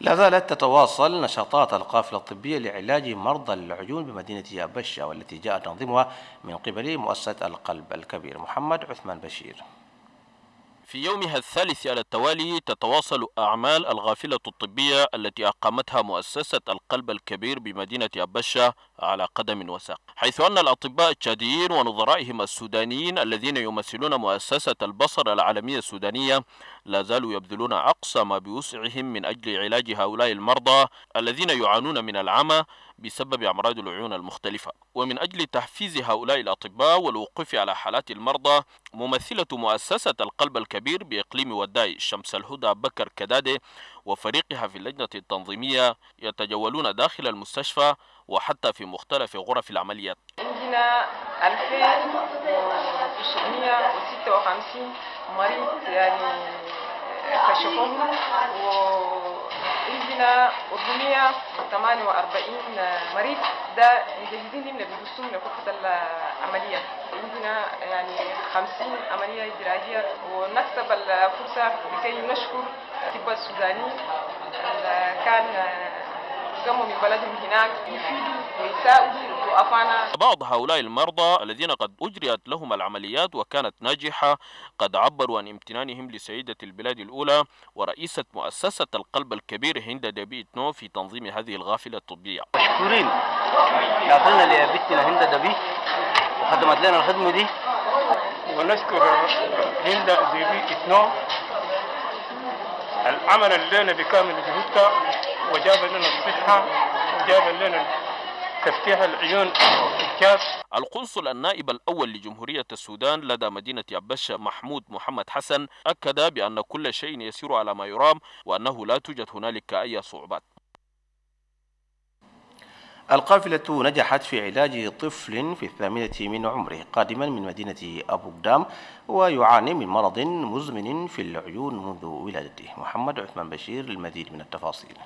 لا زالت تتواصل نشاطات القافلة الطبية لعلاج مرضى العيون بمدينة يابشة والتي جاء تنظيمها من قبل مؤسسة القلب الكبير. محمد عثمان بشير. في يومها الثالث على التوالي تتواصل أعمال الغافلة الطبية التي أقامتها مؤسسة القلب الكبير بمدينة أبشة على قدم وساق. حيث أن الأطباء التشاديين ونظرائهم السودانيين الذين يمثلون مؤسسة البصر العالمية السودانية لا زالوا يبذلون أقصى ما بوسعهم من أجل علاج هؤلاء المرضى الذين يعانون من العمى بسبب أمراض العيون المختلفة. ومن أجل تحفيز هؤلاء الأطباء والوقوف على حالات المرضى ممثلة مؤسسة القلب الكبير بإقليم وداي شمس الهدى بكر كدادة وفريقها في اللجنة التنظيمية يتجولون داخل المستشفى وحتى في مختلف غرف العمليات. عندنا 2956 مريض يعني كشفوهم وعندنا 448 مريض. ده مجهزين لهم لبيدوسهم لغرفة العملية. عندنا يعني 50 عملية جراحية ونكسب الفرصة لكي نشكر الأطباء السودانيين. كان قاموا من بلدهم هناك. يفيدوا ويساعدوا ضعفانا بعض هؤلاء المرضى الذين قد أجريت لهم العمليات وكانت ناجحة قد عبروا عن امتنانهم لسيدة البلاد الأولى ورئيسة مؤسسة القلب الكبير هند دبيت نو في تنظيم هذه الغافلة الطبية. مشكورين. قابلنا لبنتنا هند دبي وخدمت لنا الخدمة دي. ونشكر هند دبي إثنو العمل الليلة بكامل جهودها وجاب لنا الصحة وجاب لنا تفتيح العيون الكاف القنصل النائب الأول لجمهورية السودان لدى مدينة يبشة محمود محمد حسن أكد بأن كل شيء يسير على ما يرام وأنه لا توجد هنالك أي صعوبات. القافلة نجحت في علاج طفل في الثامنة من عمره قادما من مدينة أبو قدام ويعاني من مرض مزمن في العيون منذ ولادته. محمد عثمان بشير للمزيد من التفاصيل.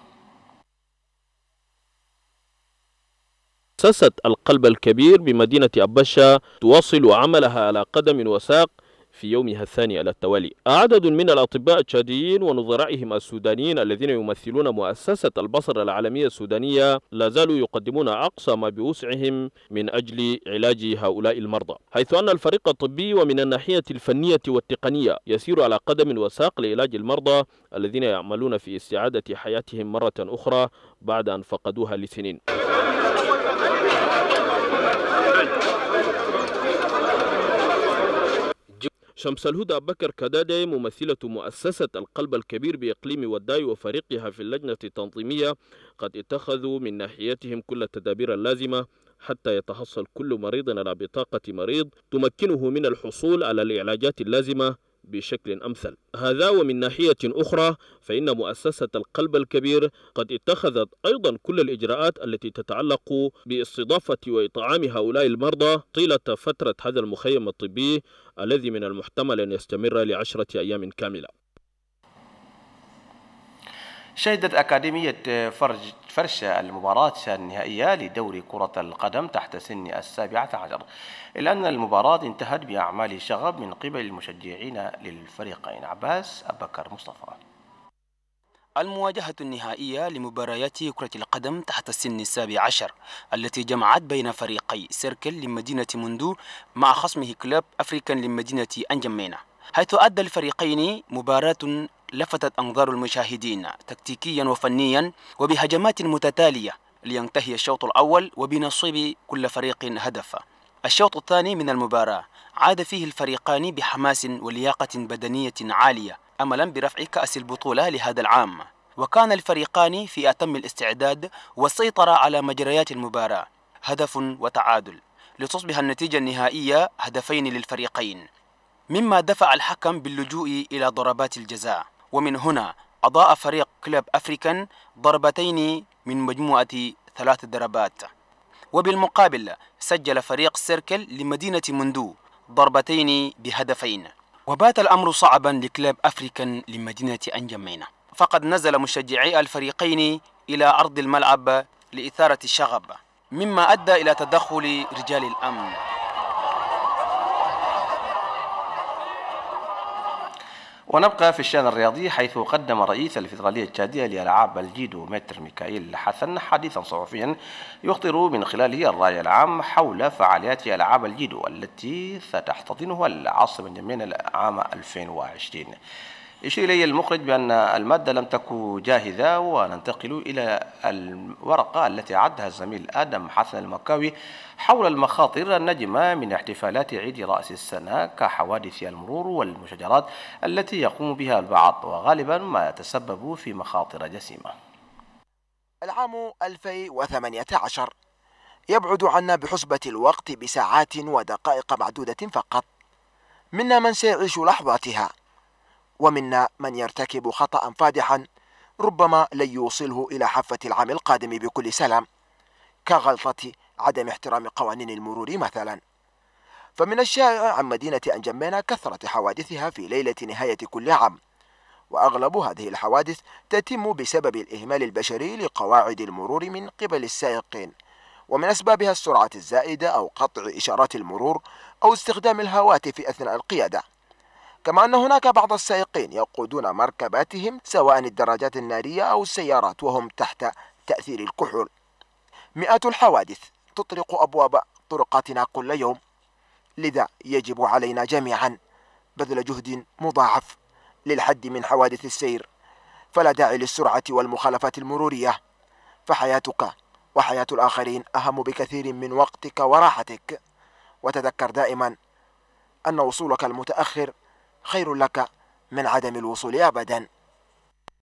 مؤسسة القلب الكبير بمدينة أبشة تواصل عملها على قدم وساق في يومها الثاني على التوالي. عدد من الأطباء التشاديين ونظرائهم السودانيين الذين يمثلون مؤسسة البصر العالمية السودانية لا زالوا يقدمون أقصى ما بوسعهم من أجل علاج هؤلاء المرضى. حيث أن الفريق الطبي ومن الناحية الفنية والتقنية يسير على قدم وساق لعلاج المرضى الذين يعملون في استعادة حياتهم مرة أخرى بعد أن فقدوها لسنين. شمس الهدى بكر كدادة ممثلة مؤسسة القلب الكبير بإقليم وداي وفريقها في اللجنة التنظيمية قد اتخذوا من ناحيتهم كل التدابير اللازمة حتى يتحصل كل مريض على بطاقة مريض تمكنه من الحصول على العلاجات اللازمة. بشكل أمثل. هذا ومن ناحية أخرى فإن مؤسسة القلب الكبير قد اتخذت أيضا كل الإجراءات التي تتعلق باستضافة وإطعام هؤلاء المرضى طيلة فترة هذا المخيم الطبي الذي من المحتمل أن يستمر لعشرة أيام كاملة. شهدت أكاديمية فرج فرشة المباراة النهائية لدوري كرة القدم تحت سن السابعة عشر إلا أن المباراة انتهت بأعمال شغب من قبل المشجعين للفريقين. عباس أبكر مصطفى. المواجهة النهائية لمباريات كرة القدم تحت السن السابع عشر التي جمعت بين فريقي سيركل لمدينة مندو مع خصمه كلوب أفريكان لمدينة أنجمينا حيث أدى الفريقين مباراة لفتت أنظار المشاهدين تكتيكيا وفنيا وبهجمات متتالية لينتهي الشوط الأول وبنصيب كل فريق هدف. الشوط الثاني من المباراة عاد فيه الفريقان بحماس ولياقة بدنية عالية أملا برفع كأس البطولة لهذا العام. وكان الفريقان في أتم الاستعداد والسيطرة على مجريات المباراة هدف وتعادل لتصبح النتيجة النهائية هدفين للفريقين. مما دفع الحكم باللجوء إلى ضربات الجزاء. ومن هنا أضاء فريق كلوب أفريكان ضربتين من مجموعة ثلاث ضربات. وبالمقابل سجل فريق سيركل لمدينة مندو ضربتين بهدفين. وبات الأمر صعبا لكلوب أفريكان لمدينة أنجمينا فقد نزل مشجعي الفريقين إلى أرض الملعب لإثارة الشغب مما أدى إلى تدخل رجال الأمن. ونبقى في الشأن الرياضي حيث قدم رئيس الفيدرالية التشادية لألعاب الجيدو متر ميكائيل حسن حديثا صحفيا يخطر من خلاله الرأي العام حول فعاليات ألعاب الجيدو التي ستحتضنها العاصمة الجميع عام 2020 يشير إلي المخرج بأن المادة لم تكن جاهزة وننتقل إلى الورقة التي عدها الزميل آدم حسن المكاوي حول المخاطر النجمة من احتفالات عيد رأس السنة كحوادث المرور والمشاجرات التي يقوم بها البعض وغالبا ما يتسبب في مخاطر جسيمة. العام 2018 يبعد عنا بحسبة الوقت بساعات ودقائق معدودة فقط منا من سيعيش لحظاتها. ومنا من يرتكب خطأ فادحا ربما لن يوصله إلى حافة العام القادم بكل سلام كغلطة عدم احترام قوانين المرور مثلا. فمن الشائع عن مدينة أنجمينا كثرة حوادثها في ليلة نهاية كل عام وأغلب هذه الحوادث تتم بسبب الإهمال البشري لقواعد المرور من قبل السائقين ومن أسبابها السرعة الزائدة أو قطع إشارات المرور أو استخدام الهواتف أثناء القيادة. كما أن هناك بعض السائقين يقودون مركباتهم سواء الدراجات النارية أو السيارات وهم تحت تأثير الكحول. مئات الحوادث تطرق أبواب طرقاتنا كل يوم. لذا يجب علينا جميعا بذل جهد مضاعف للحد من حوادث السير. فلا داعي للسرعة والمخالفات المرورية. فحياتك وحياة الآخرين أهم بكثير من وقتك وراحتك. وتذكر دائما أن وصولك المتأخر خير لك من عدم الوصول أبدا.